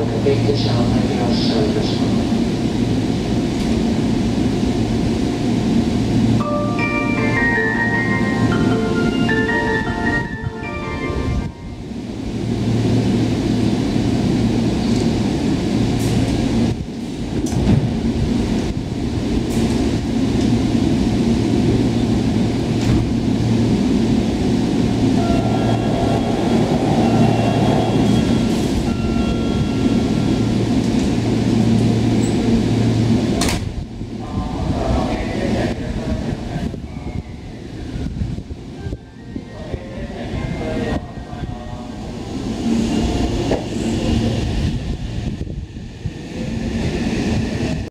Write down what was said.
and make this out like our service moment.